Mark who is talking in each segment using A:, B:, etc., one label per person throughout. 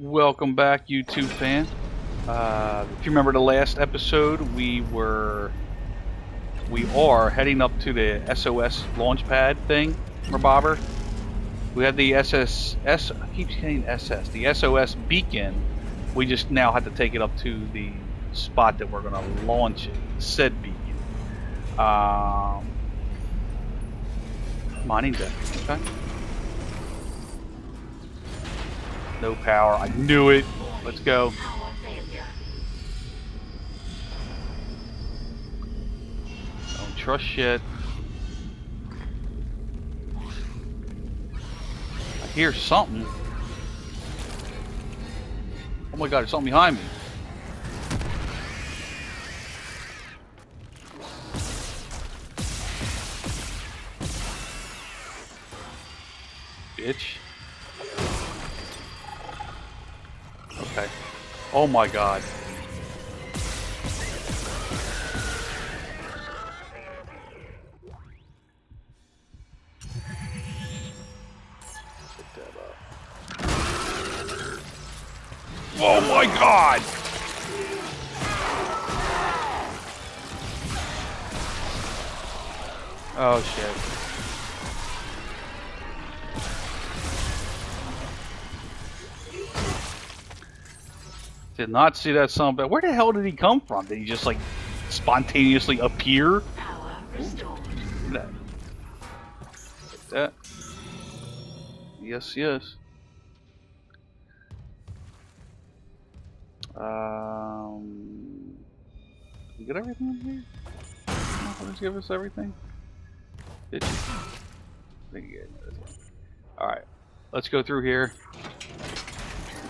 A: Welcome back, YouTube fan. Uh, if you remember the last episode, we were we are heading up to the SOS launch pad thing for Bobber. We had the SS S I keep saying SS, the SOS beacon. We just now have to take it up to the spot that we're gonna launch it, said beacon. Um, mining deck, okay. No power. I knew it. Let's go. Don't trust shit. I hear something. Oh my god, there's something behind me. Bitch. Okay. Oh my god. Oh my god! Oh shit. Did not see that son but where the hell did he come from? Did he just like spontaneously appear?
B: Power restored.
A: That. That. Yes, yes. Um, did get everything in here? Let's give us everything. Did you? Think you gave me this one. All right, let's go through here.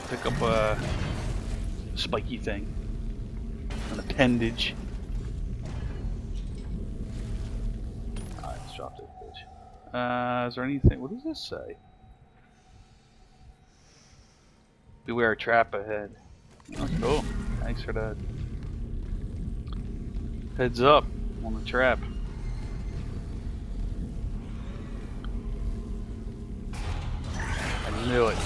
A: Pick up a spiky thing, an appendage. Alright, let's drop this bitch. Uh, is there anything? What does this say? Beware a trap ahead. Oh, cool. Thanks for that. Heads up on the trap. I knew it.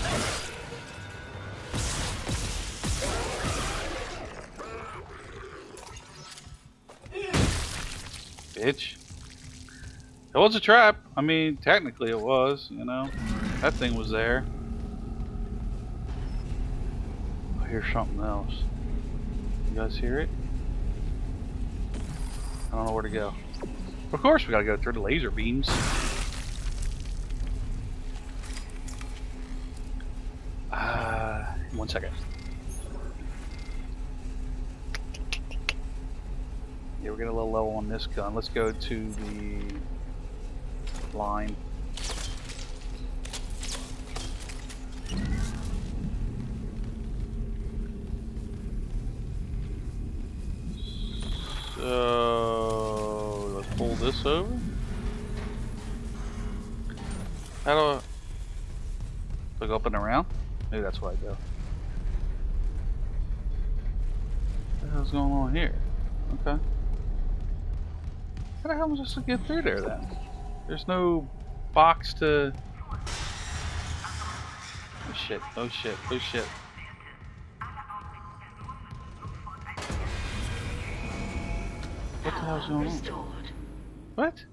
A: Bitch. It was a trap. I mean, technically it was, you know. That thing was there. I hear something else. You guys hear it? I don't know where to go. Of course we gotta go through the laser beams. Uh, one second. Yeah, we're getting a little low on this gun. Let's go to the line. So let's pull this over. How do I look up and around? Maybe that's where I go. What the hell's going on here? Okay. How the hell am I supposed to get through there then? There's no box to. Oh shit, oh shit, oh shit. What the hell's going on? What? What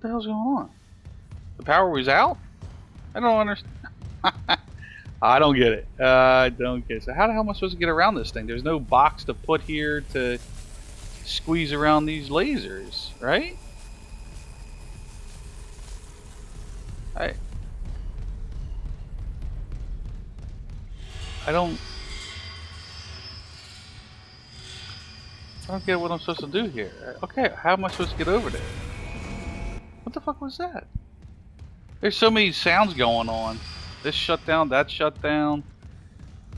A: the hell's going on? The power was out? I don't understand. I don't get it. Uh, I don't get it. So how the hell am I supposed to get around this thing? There's no box to put here to squeeze around these lasers, right? I I don't I don't get what I'm supposed to do here. Okay, how am I supposed to get over there? What the fuck was that? There's so many sounds going on. This shut down, that shut down.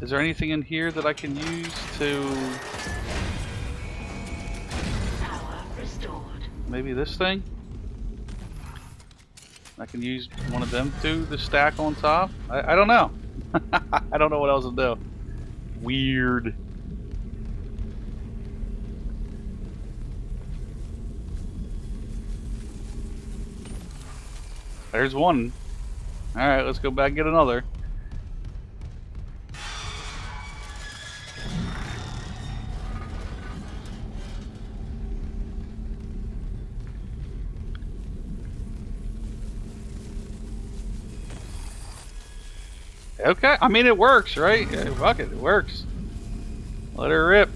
A: Is there anything in here that I can use to maybe this thing? I can use one of them two the stack on top. I, I don't know. I don't know what else to do. Weird. There's one. Alright, let's go back and get another. Okay, I mean it works, right? Yeah, fuck it, it works. Let her rip.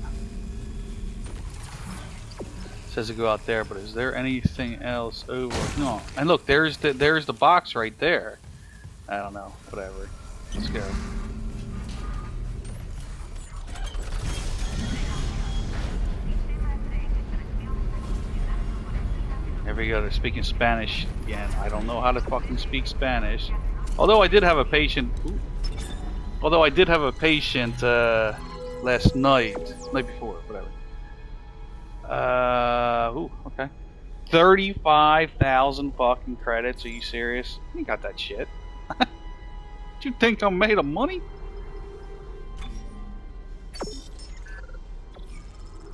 A: says to go out there, but is there anything else over? No. And look, there's the there's the box right there. I don't know. Whatever. Let's go. There we go. They're speaking Spanish again. I don't know how to fucking speak Spanish. Although I did have a patient. Ooh. Although I did have a patient uh, last night, night before, whatever. Uh, ooh, okay. Thirty-five thousand fucking credits. Are you serious? You got that shit. you think I'm made of money?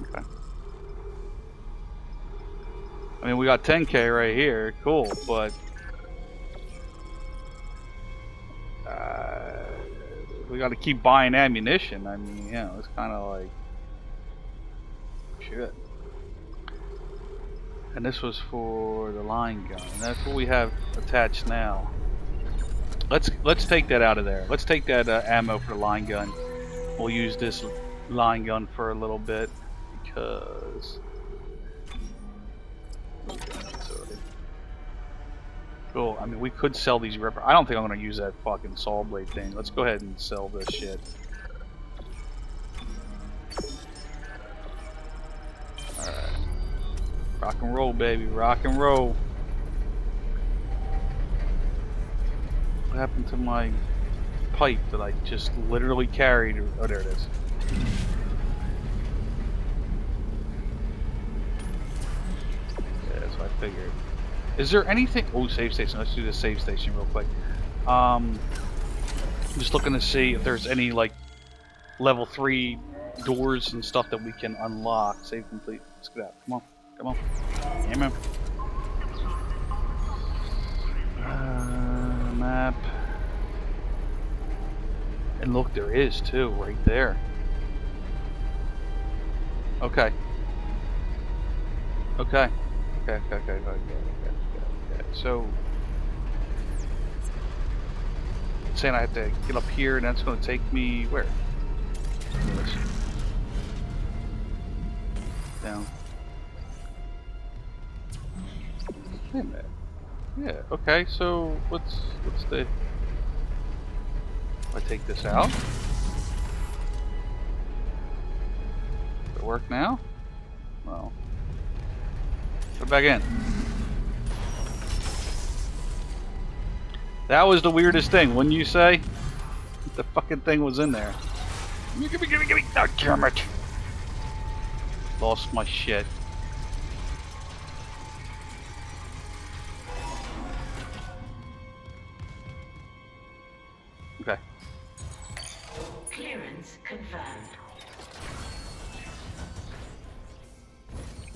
A: Okay. I mean, we got 10k right here. Cool, but uh, we got to keep buying ammunition. I mean, you know, it's kind of like shit. And this was for the line gun. And that's what we have attached now. Let's let's take that out of there. Let's take that uh, ammo for the line gun. We'll use this line gun for a little bit because. Cool. I mean, we could sell these ripper. I don't think I'm going to use that fucking saw blade thing. Let's go ahead and sell this shit. Alright. Rock and roll, baby. Rock and roll. What happened to my pipe that I just literally carried? Oh, there it is. Yeah, that's what I figured. Is there anything? Oh, save station. Let's do the save station real quick. Um, just looking to see if there's any like level three doors and stuff that we can unlock. Save complete. Let's get out. Come on. Come on. Amen. Uh, map. And look, there is too, right there. Okay, okay, okay, okay, okay, okay, okay. So, saying I have to get up here, and that's going to take me where? Down. Wait a minute. Yeah. Okay. So what's what's the? I take this out. Does it work now? Well. Put it back in. That was the weirdest thing, wouldn't you say? The fucking thing was in there. Gimme, gimme, gimme, gimme! Oh, damn it! Lost my shit. Okay.
B: Clearance confirmed.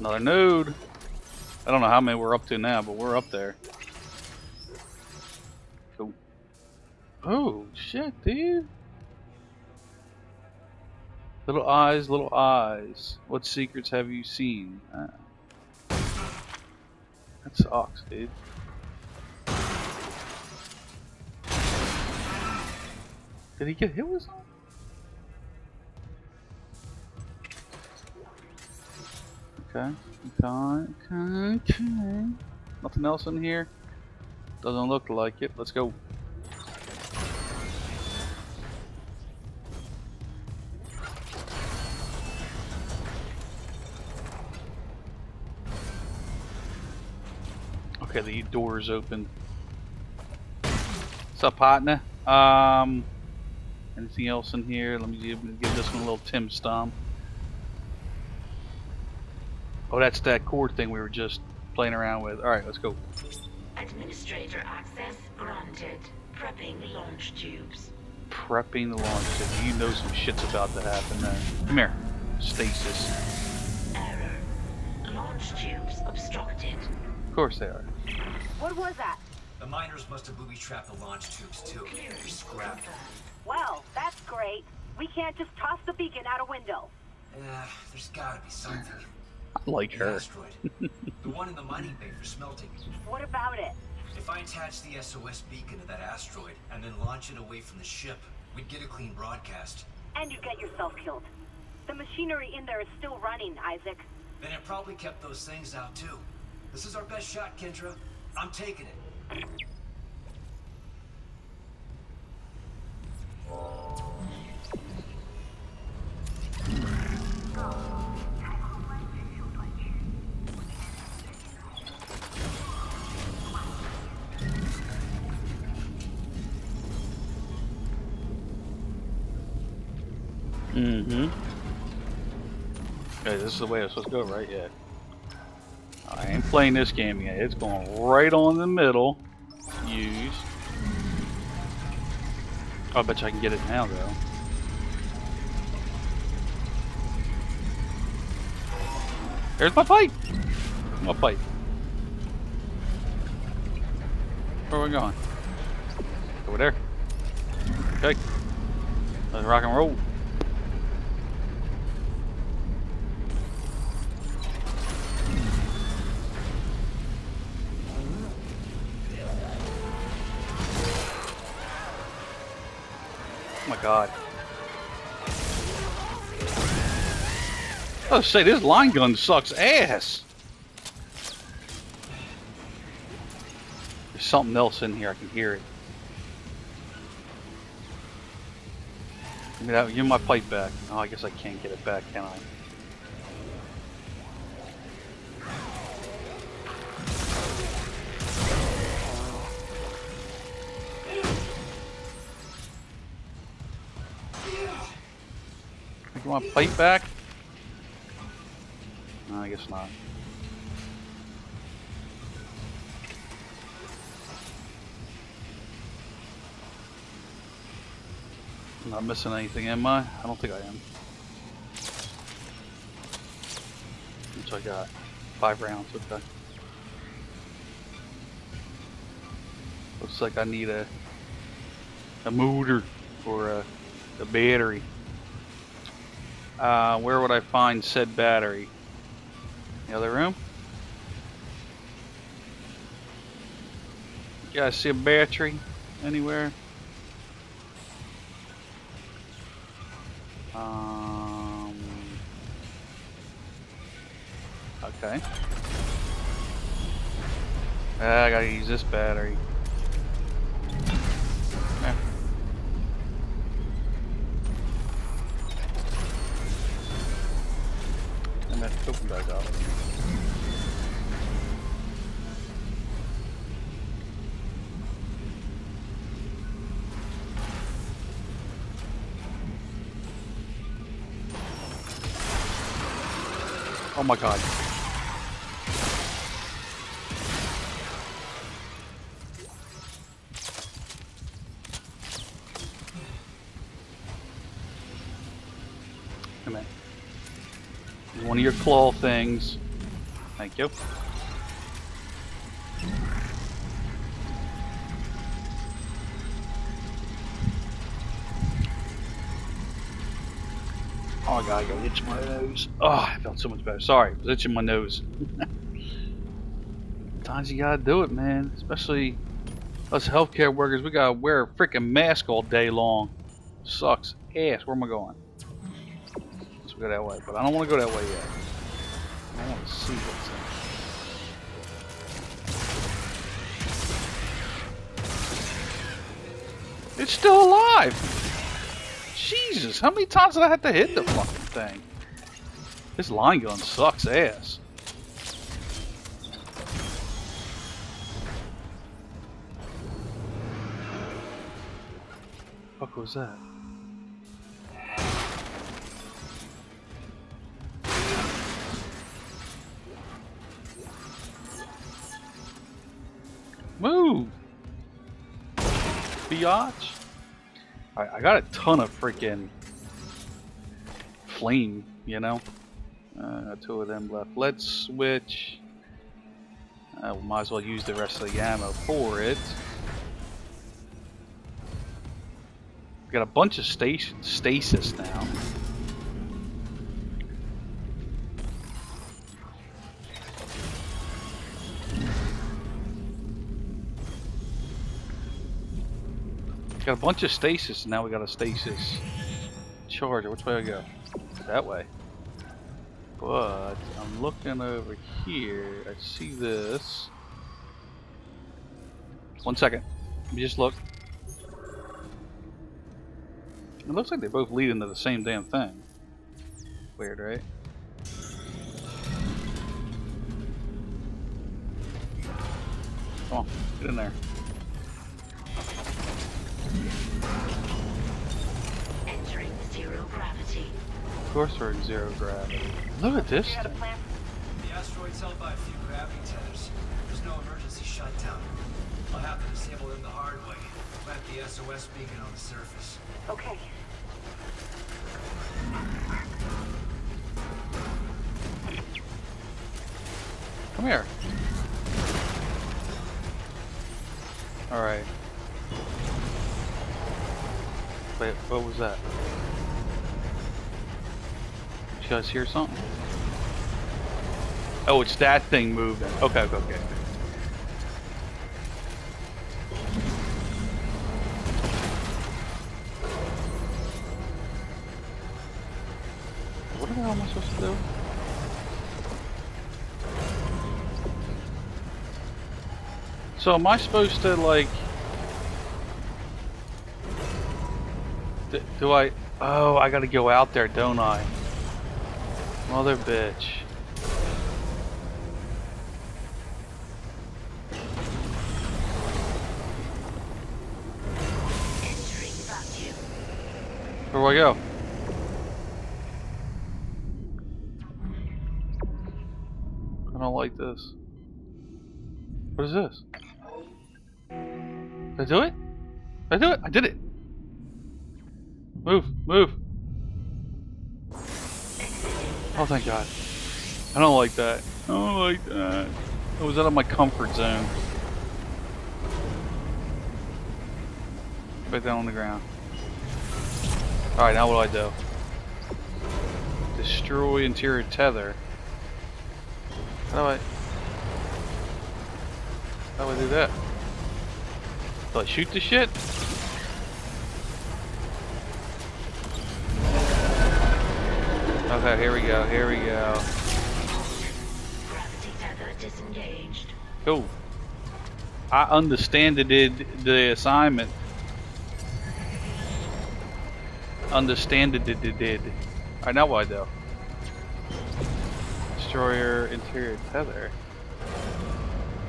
A: Another node. I don't know how many we're up to now, but we're up there. Cool. Oh, shit, dude. Little eyes, little eyes. What secrets have you seen? Ah. That sucks, dude. Did he get hit with something? Okay, okay, okay. Nothing else in here? Doesn't look like it. Let's go. The door's open. What's up, partner? Um, anything else in here? Let me give, give this one a little Tim stomp. Oh, that's that core thing we were just playing around with. Alright, let's go.
B: Administrator access granted. Prepping launch tubes.
A: Prepping the launch tubes. You know some shit's about to happen there. Come here. Stasis.
B: Error. Launch tubes obstructed.
A: Of course they are.
C: What was that?
D: The miners must have booby-trapped the launch tubes too. They're scrapped.
C: Well, that's great. We can't just toss the beacon out a window.
D: Yeah, there's gotta be something.
A: I like
D: The
A: her.
D: asteroid. the one in the mining bay for smelting.
C: What about it?
D: If I attach the SOS beacon to that asteroid and and then launch it away from the ship. We'd get a clean broadcast.
C: And you'd get yourself killed. The machinery in there is still running, Isaac.
D: Then it probably kept those things out too. This is our best shot, Kendra. I'm taking it.
A: Mm-hmm. Okay, this is the way it's supposed to go, right? Yeah. Playing this game yet. It's going right on the middle. Use. Oh, I bet you I can get it now, though. There's my pipe! My pipe. Where are we going? Over there. Okay. Let's rock and roll. Oh my god. Was say this line gun sucks ass. There's something else in here. I can hear it. Give me that. Give me my pipe back. Oh, I guess I can't get it back, can I? Want pipe back? No, I guess not. I'm not missing anything, am I? I don't think I am. Which I got? Five rounds, okay. Looks like I need a a motor or a, a battery. Uh, where would I find said battery? The other room? You guys see a battery anywhere? Um, okay. Ah, I gotta use this battery. Oh my god. Come in. One of your claw things. Thank you. God, I got itch my nose. Oh, I felt so much better. Sorry, it was itching my nose. Sometimes you gotta do it, man. Especially us healthcare workers, we gotta wear a freaking mask all day long. Sucks ass. Where am I going? Let's go that way, but I don't want to go that way yet. I want to see what's in. It's still alive. Jesus, how many times did I have to hit the fucking thing? This line gun sucks ass. Fuck was that? Move! Biatch! I, I got a ton of freaking flame, you know? Uh, two of them left. Let's switch. Uh, might as well use the rest of the ammo for it. Got a bunch of stasis now. Got a bunch of stasis, and now we got a stasis charger. Which way I go? That way. But I'm looking over here. I see this. One second. Let me just look. It looks like they both lead into the same damn thing. Weird, right? Come on, get in there.
B: Entering zero gravity.
A: Of course we're in zero gravity. Look at this
C: You got a
A: thing.
D: The asteroid's held by a few gravity tethers. There's no emergency shutdown. I'll have to disable them the hard way. Plant the SOS beacon on the surface.
C: Okay.
A: Come here. Alright. Wait, what was that? Did you guys hear something? Oh, it's that thing moving. Okay, okay, okay. What the hell am I supposed to do? So am I supposed to like? Do I? Oh, I gotta go out there, don't I? Mother bitch. Where do I go? I don't like this. What is this? Did I do it? Did I do it? I did it! Move, move! Oh, thank God. I don't like that. I don't like that. I was out of my comfort zone. Right down on the ground. Alright, now what do I do? Destroy interior tether. How do I... How do I do that? Do I shoot the shit? Okay, here we go, here we go. Cool. I understand it did the assignment. Understand it did. Alright, now do? Destroyer interior tether.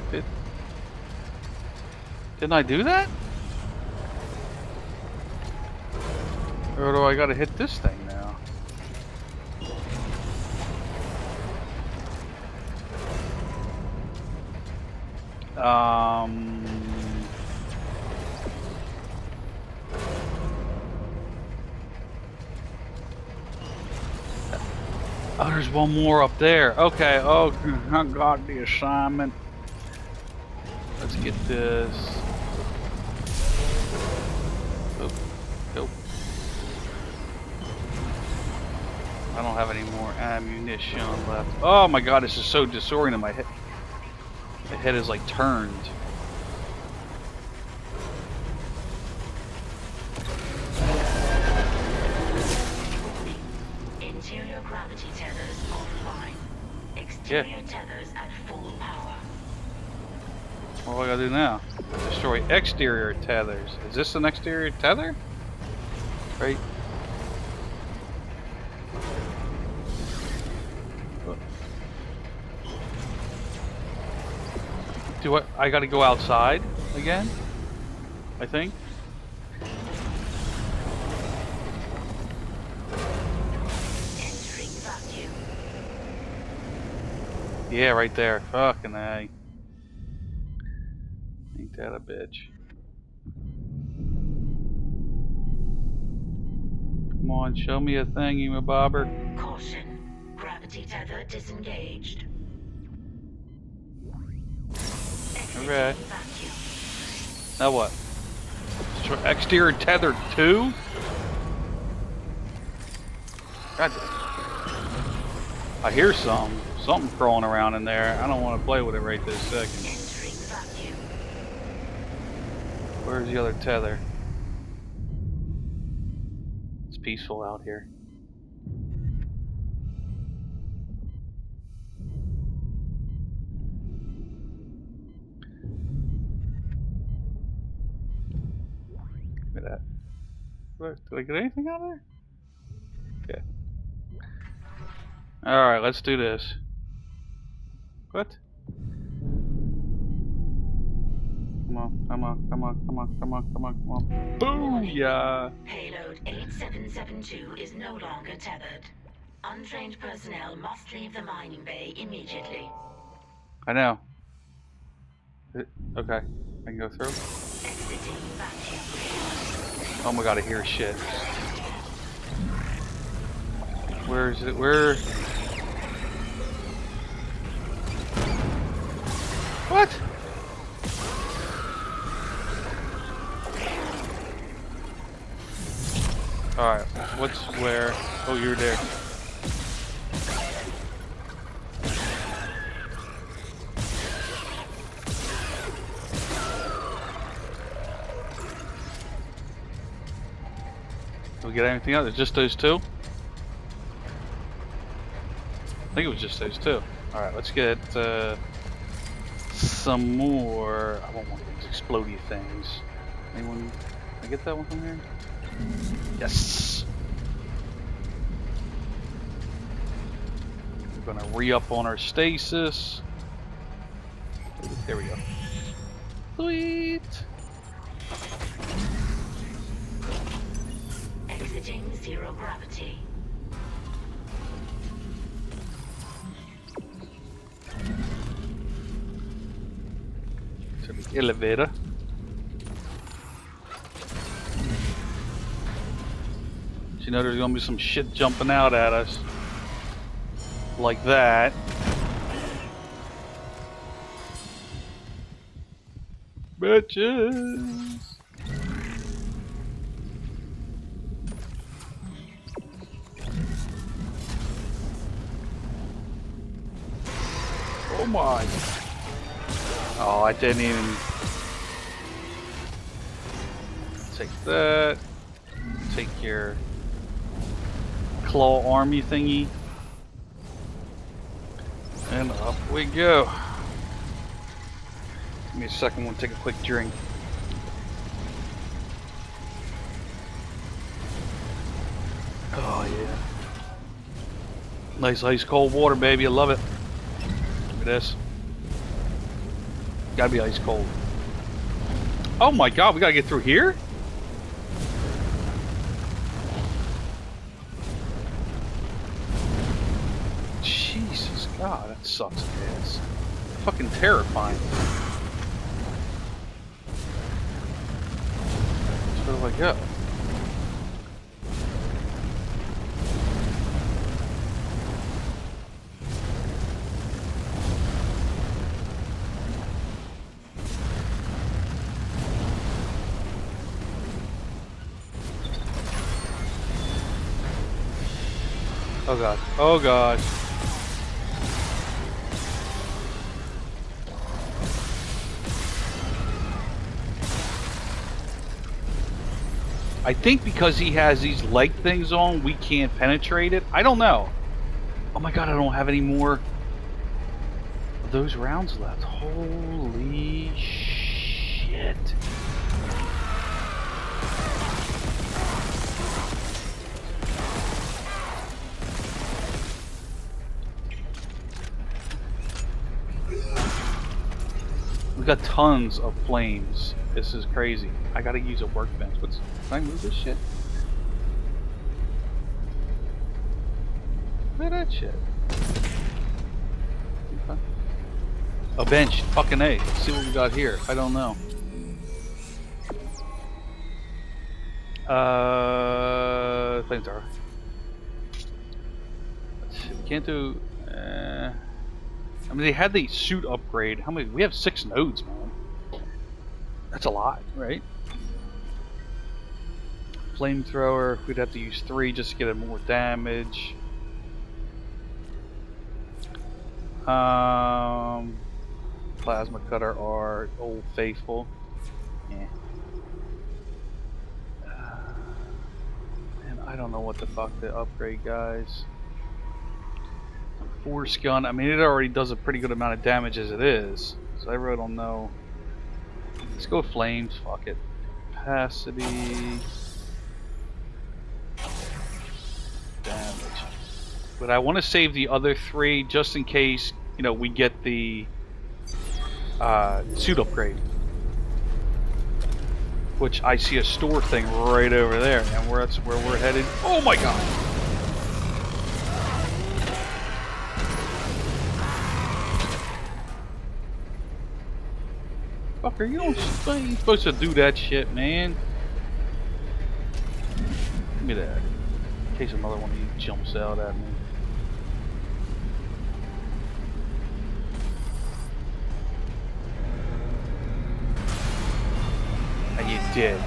A: Did Didn't I do that? Or do I gotta hit this thing now? Um. Oh, there's one more up there. Okay. Oh, I got the assignment. Let's get this. Oh, go. I don't have any more ammunition left. Oh my god, this is so disorienting. My head. Head is like turned.
B: Interior gravity tethers offline. Exterior tethers at full power.
A: What do I gotta do now? Destroy exterior tethers. Is this an exterior tether? Right? Do I? I gotta go outside again? I think. Yeah, right there. Fucking A. Ain't that a bitch. Come on, show me a thing, you bobber.
B: Caution. Gravity tether disengaged. Okay.
A: Now what? Exterior tethered too? God. I hear something. Something crawling around in there. I don't want to play with it right this second. Where's the other tether? It's peaceful out here. What, Did I get anything out of there? Okay. Alright, let's do this. What? Come on, come on, come on, come on, come on, come on, come on. Booyah!
B: Payload 8772 is no longer tethered. Untrained personnel must leave the mining bay immediately.
A: I know. It- okay, I can go through.
B: Exiting vacuum.
A: Oh my god, I hear shit. Where is it? Where? What? Alright, what's where? Oh, you're there. Get anything else? It's just those two? I think it was just those two. Alright, let's get uh, some more. I want one of these explodey things. Anyone? I get that one from here? Yes! We're gonna re up on our stasis. There we go. Sweet!
B: Exiting zero gravity.
A: The elevator. You know there's gonna be some shit jumping out at us. Like that. Bitches! Oh my! Oh, I didn't even take that. Take your claw army thingy. And up we go. Give me a second, we'll take a quick drink. Oh yeah. Nice ice cold water, baby. I love it. This. Gotta be ice cold. Oh my god, we gotta get through here? Jesus god, that sucks ass. Fucking terrifying. Where do I go? Oh Oh gosh. I think because he has these leg things on, we can't penetrate it. I don't know. Oh my god, I don't have any more of those rounds left. Holy shit. We got tons of flames. This is crazy. I gotta use a workbench. What's can I move this shit? Look at that shit. A bench. Fucking A. Let's see what we got here. I don't know. Uh, see. We can't do. Uh, I mean, they had the suit upgrade. How many? We have six nodes, man. That's a lot, right? Flamethrower, we'd have to use three just to get it more damage. Um, plasma cutter are old faithful. Yeah. Uh, and I I don't know what the fuck to upgrade, guys. Force gun. I mean, it already does a pretty good amount of damage as it is, so I really don't know. Let's go with flames. Fuck it. Capacity. Damage. But I want to save the other three just in case, you know, we get the uh, suit upgrade. Which I see a store thing right over there, and where that's where we're headed. Oh my god! Fucker, you don't you supposed to do that shit, man. Give me that. In case another one of you jumps out at me. And you did.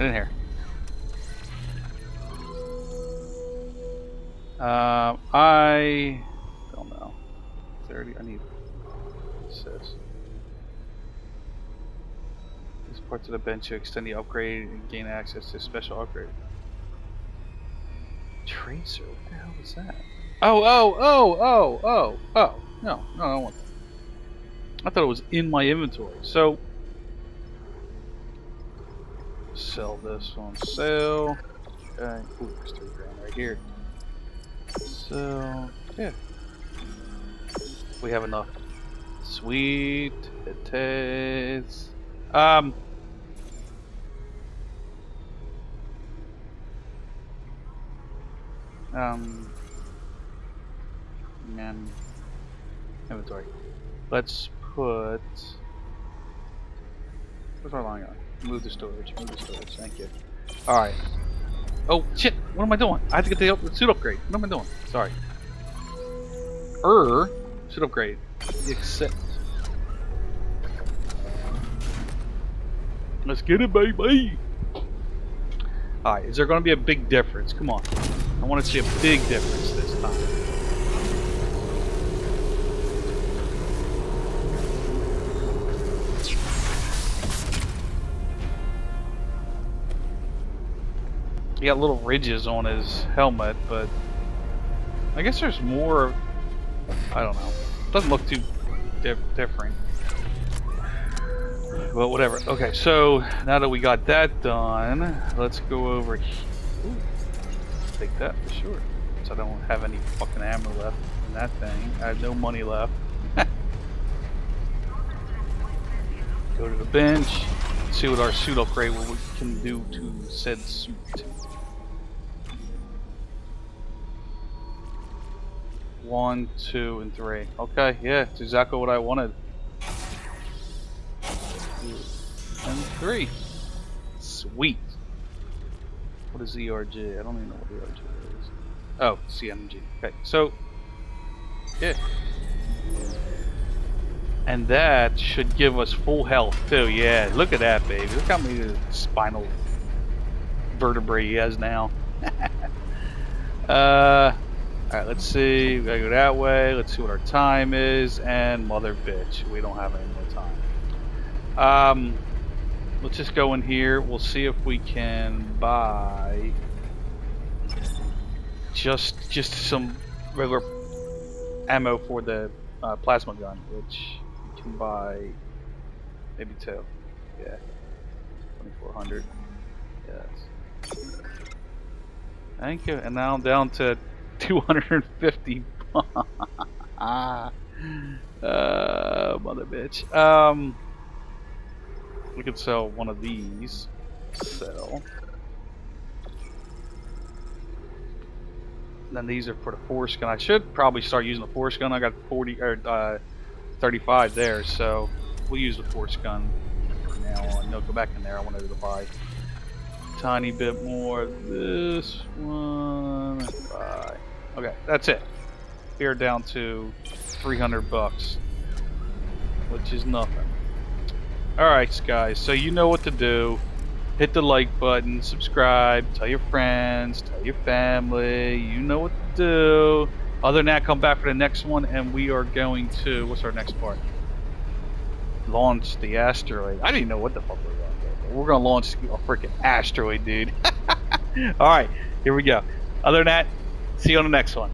A: Get in here. Um, I don't know. 30, I need this? These parts of the bench to extend the upgrade and gain access to special upgrade. Tracer, what the hell is that? Oh, oh, oh, oh, oh, oh. No, no, I don't want that. I thought it was in my inventory. So, sell this on sale. Okay, ooh, there's three grand right here. So, yeah. We have enough. Sweet it is. Um. Um. Man. Inventory. Let's put. Where's our line on? Move the storage. Move the storage. Thank you. Alright. Oh, shit! What am I doing? I have to get the up suit upgrade. What am I doing? Sorry. Er. Suit upgrade. Accept. Let's get it, baby! Alright, is there going to be a big difference? Come on. I want to see a big difference He got little ridges on his helmet, but I guess there's more. I don't know. Doesn't look too di different. Well, whatever. Okay, so now that we got that done, let's go over here. Take that for sure. So I don't have any fucking ammo left in that thing. I have no money left. go to the bench. Let's see what our suit upgrade what we can do to said suit. One, two, and three. Okay, yeah, it's exactly what I wanted. And three. Sweet. What is ERG? I don't even know what ERG is. Oh, CMG. Okay, so, yeah. And that should give us full health too. Yeah, look at that, baby. Look how many spinal vertebrae he has now. uh, Alright, let's see. We gotta go that way. Let's see what our time is. And mother bitch, we don't have any more time. Um, let's just go in here. We'll see if we can buy just just some regular ammo for the uh, plasma gun, which buy maybe two. Yeah, 2400. Yes. Thank you. And now I'm down to 250 uh, mother bitch. Um, we could sell one of these. Sell. Then these are for the force gun. I should probably start using the force gun. I got 40 or uh, 35 there, so we'll use the force gun from now on. No, go back in there. I wanted to buy a tiny bit more. This one, buy. Okay, that's it. We are down to 300 bucks, which is nothing. Alright, guys, so you know what to do. Hit the like button, subscribe, tell your friends, tell your family. You know what to do. Other than that, come back for the next one, and we are going to what's our next part? Launch the asteroid. I didn't know what the fuck we were going to do. We're gonna launch a freaking asteroid, dude. All right, here we go. Other than that, see you on the next one.